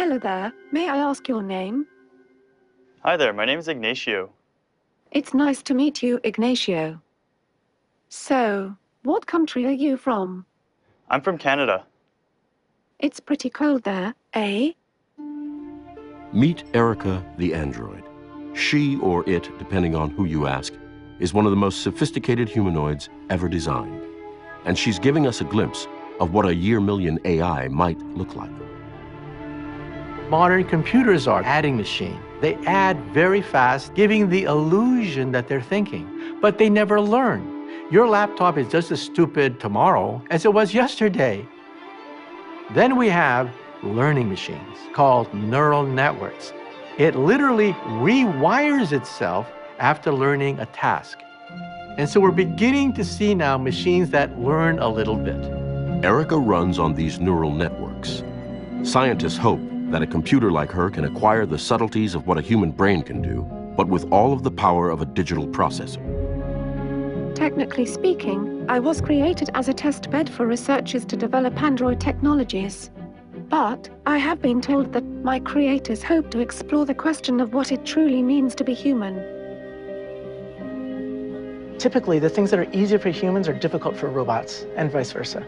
Hello there. May I ask your name? Hi there, my name is Ignacio. It's nice to meet you, Ignacio. So, what country are you from? I'm from Canada. It's pretty cold there, eh? Meet Erica the android. She or it, depending on who you ask, is one of the most sophisticated humanoids ever designed. And she's giving us a glimpse of what a year million AI might look like. Modern computers are adding machine. They add very fast, giving the illusion that they're thinking, but they never learn. Your laptop is just as stupid tomorrow as it was yesterday. Then we have learning machines called neural networks. It literally rewires itself after learning a task. And so we're beginning to see now machines that learn a little bit. Erica runs on these neural networks. Scientists hope that a computer like her can acquire the subtleties of what a human brain can do, but with all of the power of a digital processor. Technically speaking, I was created as a test bed for researchers to develop Android technologies. But I have been told that my creators hope to explore the question of what it truly means to be human. Typically, the things that are easier for humans are difficult for robots, and vice versa.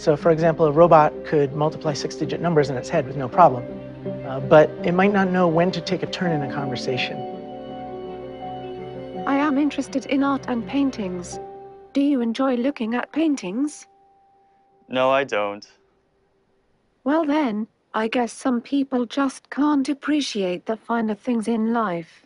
So, for example, a robot could multiply six digit numbers in its head with no problem, uh, but it might not know when to take a turn in a conversation. I am interested in art and paintings. Do you enjoy looking at paintings? No, I don't. Well then, I guess some people just can't appreciate the finer things in life.